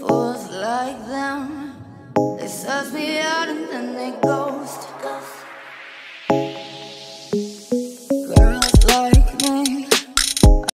Fools like them, they suss me out and then they go.